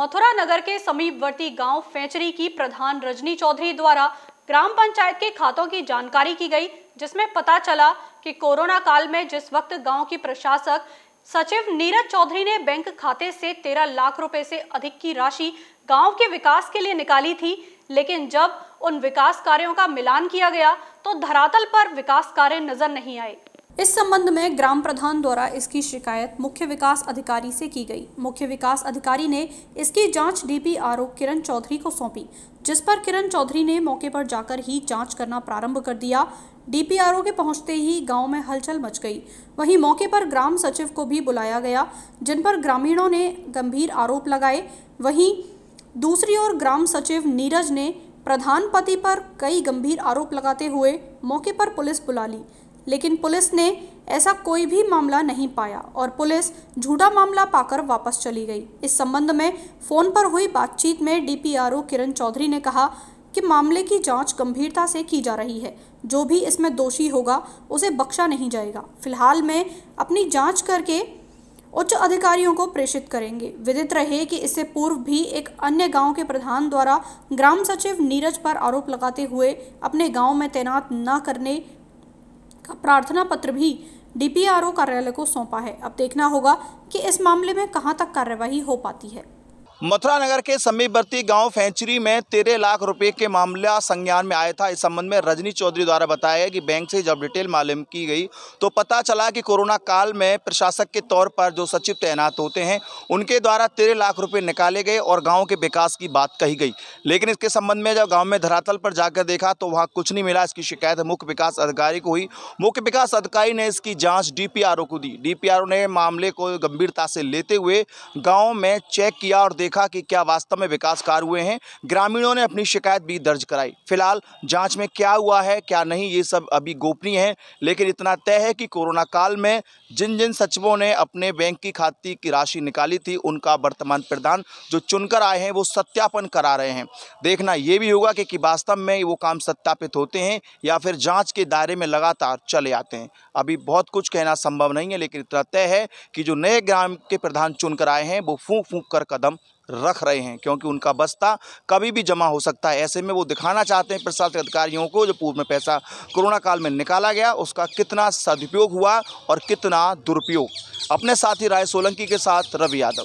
मथुरा नगर के समीपवर्ती गाँव फेंचरी की प्रधान रजनी चौधरी द्वारा ग्राम पंचायत के खातों की जानकारी की गई, जिसमें पता चला कि कोरोना काल में जिस वक्त गाँव की प्रशासक सचिव नीरज चौधरी ने बैंक खाते से तेरह लाख रुपए से अधिक की राशि गाँव के विकास के लिए निकाली थी, लेकिन जब उन विकास कार्यों का मिलान किया गया तो धरातल पर विकास कार्य नज़र नहीं आए। इस संबंध में ग्राम प्रधान द्वारा इसकी शिकायत मुख्य विकास अधिकारी से की गई। मुख्य विकास अधिकारी ने इसकी जाँच डीपीआरओ किरण चौधरी को सौंपी, जिस पर किरण चौधरी ने मौके पर जाकर ही जाँच करना प्रारंभ कर दिया। डीपीआरओ के पहुँचते ही गाँव में हलचल मच गई। वहीं मौके पर ग्राम सचिव को भी बुलाया गया, जिन पर ग्रामीणों ने गंभीर आरोप लगाए। वहीं दूसरी ओर ग्राम सचिव नीरज ने प्रधान पति पर कई गंभीर आरोप लगाते हुए मौके पर पुलिस बुला ली। लेकिन पुलिस ने ऐसा कोई भी मामला नहीं पाया और पुलिस झूठा मामला पाकर वापस चली गई। इस संबंध में फ़ोन पर हुई बातचीत में डीपीआरओ किरण चौधरी ने कहा कि मामले की जाँच गंभीरता से की जा रही है। जो भी इसमें दोषी होगा, उसे बख्शा नहीं जाएगा। फ़िलहाल में अपनी जाँच करके उच्च अधिकारियों को प्रेषित करेंगे। विदित रहे कि इससे पूर्व भी एक अन्य गाँव के प्रधान द्वारा ग्राम सचिव नीरज पर आरोप लगाते हुए अपने गाँव में तैनात न करने का प्रार्थना पत्र भी डीपीआरओ कार्यालय को सौंपा है। अब देखना होगा कि इस मामले में कहाँ तक कार्यवाही हो पाती है। मथुरा नगर के समीपवर्ती गाँव फैंचरी में तेरह लाख रुपए के मामला संज्ञान में आया था। इस संबंध में रजनी चौधरी द्वारा बताया कि बैंक से जब डिटेल मालूम की गई तो पता चला कि कोरोना काल में प्रशासक के तौर पर जो सचिव तैनात होते हैं, उनके द्वारा तेरह लाख रुपए निकाले गए और गाँव के विकास की बात कही गई। लेकिन इसके संबंध में जब गाँव में धरातल पर जाकर देखा तो वहाँ कुछ नहीं मिला। इसकी शिकायत मुख्य विकास अधिकारी को हुई। मुख्य विकास अधिकारी ने इसकी जाँच डी को दी। डीपीआरओ ने मामले को गंभीरता से लेते हुए गाँव में चेक किया और देखा कि क्या वास्तव में विकास कार्य हुए हैं। ग्रामीणों ने अपनी शिकायत भी दर्ज कराई। फ़िलहाल जाँच में क्या हुआ है क्या नहीं ये सब अभी गोपनीय है। लेकिन इतना तय है कि कोरोना काल में जिन जिन सचिवों ने अपने बैंक की खाती की राशि निकाली थी उनका वर्तमान प्रधान जो चुनकर आए हैं वो सत्यापन करा रहे हैं। देखना ये भी होगा कि, वास्तव में वो काम सत्यापित होते हैं या फिर जाँच के दायरे में लगातार चले आते हैं। अभी बहुत कुछ कहना संभव नहीं है लेकिन इतना तय है कि जो नए ग्राम के प्रधान चुनकर आए हैं वो फूंक फूंक कर कदम रख रहे हैं, क्योंकि उनका बस्ता कभी भी जमा हो सकता है। ऐसे में वो दिखाना चाहते हैं प्रशासनिक अधिकारियों को, जो पूर्व में पैसा कोरोना काल में निकाला गया, उसका कितना सदुपयोग हुआ और कितना दुरुपयोग। अपने साथी राय सोलंकी के साथ रवि यादव।